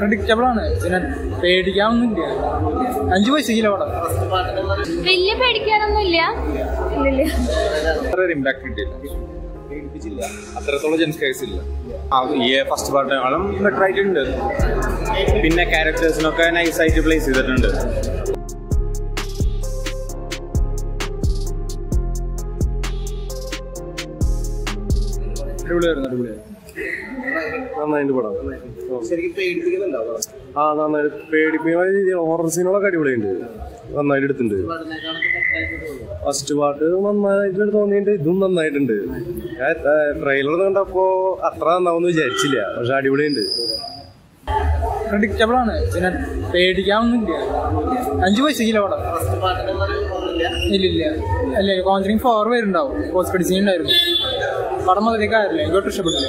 Predictable ആണ്. പിന്നെ പേടിക്കാനൊന്നുമില്ല. അഞ്ചു പൈസക്കില്ല അവിടെ വലിയ പേടിക്കാനൊന്നുമില്ല. ഇമ്പാക്ട് കിട്ടിയില്ല. അത്രത്തോളം ജെൻസ് ഇല്ല. ആ ഈ ഫസ്റ്റ് പാർട്ടിനെക്കാളും ബെറ്റർ ആയിട്ടുണ്ട്. പിന്നെ ക്യാരക്ടേഴ്സിനൊക്കെ നൈസായിട്ട് പ്ലേസ് ചെയ്തിട്ടുണ്ട്. അടിപൊളിയായിരുന്നു അടിപൊളിയായിരുന്നു. നന്നായിട്ട് പടം. ആ നന്നായിട്ട് പേടിപ്പിക്കുന്ന രീതിയിൽ ഹൊറർ സീനുകളൊക്കെ അടിപൊളിയുണ്ട്. നന്നായിട്ട് എടുത്തിട്ടുണ്ട്. ഫസ്റ്റ് പാട്ട് നന്നായിട്ട് തോന്നിയിട്ട് ഇതും നന്നായിട്ടുണ്ട്. ഞാൻ ട്രെയിലർ കണ്ടപ്പോ അത്ര നന്നാവുമെന്ന് വിചാരിച്ചില്ല. പക്ഷെ അടിപൊളിയുണ്ട്. പ്രഡിക്റ്റബിൾ ആണ്. പിന്നെ പേടിക്കാനൊന്നുമില്ല. അഞ്ചു പൈസക്കില്ല പടം? ഇല്ലില്ല. അല്ലേ കോൺസറിങ് ഫോർ വരുന്നുണ്ടാവും. പോസ്റ്റ് ക്രെഡിറ്റ് സീൻ ഉണ്ടായിരുന്നു. പടം മുതലേക്ക് ആയില്ലേ എനിക്കൊട്ടും ഇഷ്ടപ്പെട്ടില്ല?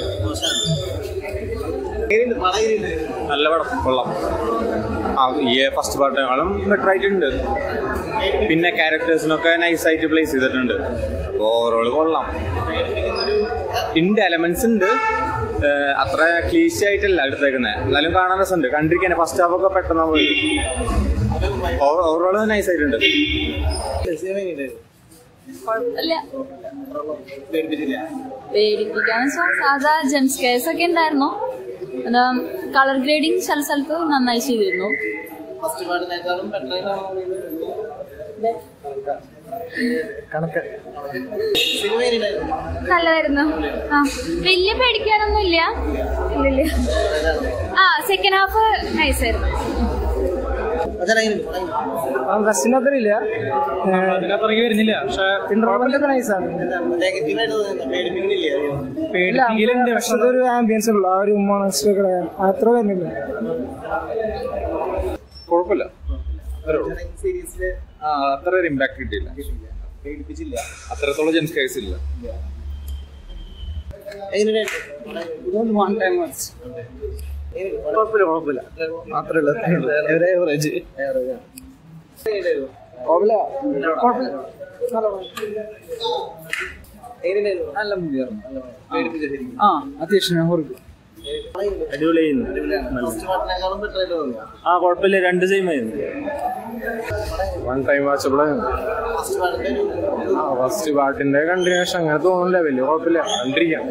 നല്ല പടം കൊള്ളാം. ആ ഈ ഫസ്റ്റ് പാർട്ടിനെക്കാളും ബെറ്റർ ആയിട്ടുണ്ട് പിന്നെ ക്യാരക്ടേഴ്സിനൊക്കെ നൈസായിട്ട് പ്ലേസ് ചെയ്തിട്ടുണ്ട്. അപ്പോൾ ഓവറോൾ കൊള്ളാം. ഉണ്ട് എലമെന്റ്സ് ഉണ്ട്. അത്ര ക്ലീശ ആയിട്ടല്ല എടുത്തേക്കുന്നത് എന്നാലും കാണാൻ രസമുണ്ട്. കണ്ടിരിക്കാൻ ഫസ്റ്റ് ഹാഫ് ഒക്കെ പെട്ടെന്ന് പോയി. ഓവറോൾ നൈസ് ആയിട്ടുണ്ട്. കുഴപ്പമില്ല. പേടിപ്പിക്കാന്ന് വെച്ചാൽ സാധാ ജംസ്കേഴ്സ് ഒക്കെ ഉണ്ടായിരുന്നു. എന്താ കളർ ഗ്രേഡിങ് ചില സ്ഥലത്ത് നന്നായി ചെയ്തിരുന്നു. കണക്ക്. നല്ലതായിരുന്നു. ആ വലിയ പേടിക്കാനൊന്നും ഇല്ല. ആ സെക്കൻഡ് ഹാഫ് നൈസായിരുന്നു ഇല്ല അതിനകത്തിറങ്ങി വരുന്നില്ല. പക്ഷേ ഇന്റർവെല്ലൊക്കെ നൈസാണ് പേടിപ്പിക്കലുണ്ട്. പക്ഷെ അതൊരു ആംബിയൻസ് ഉള്ളു ആ ഒരു ഒക്കെ അത്ര വരുന്നില്ല. കുഴപ്പമില്ല. അത്രേ ഒരു ഇമ്പാക്ട് കിട്ടിയില്ല. അത്രത്തോളം ജെൻസ് കേസ് ഇല്ല. ഇതൊന്ന് വൺ ടൈം വാച്ച് കുഴപ്പമില്ല കുഴപ്പമില്ല. ഏവറേജ് കുഴപ്പമില്ല കുഴപ്പമില്ല. നല്ല മൂവിയായിരുന്നു ആ അത്യാവശ്യം ആ കുഴപ്പമില്ല. രണ്ട് സെയിം ആയിരുന്നു. വൺ ടൈം വാച്ചബിൾ ഫസ്റ്റ് പാട്ടിന്റെ കണ്ടിന്യൂഷൻ അങ്ങനെ തോന്നുന്നില്ല. വലിയ കുഴപ്പമില്ല. കണ്ടിരിക്കാം.